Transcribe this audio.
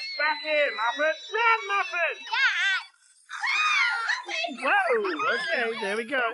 Get back here, Muffet. Run, Muffet. Yeah! Whoa. Okay, there we go.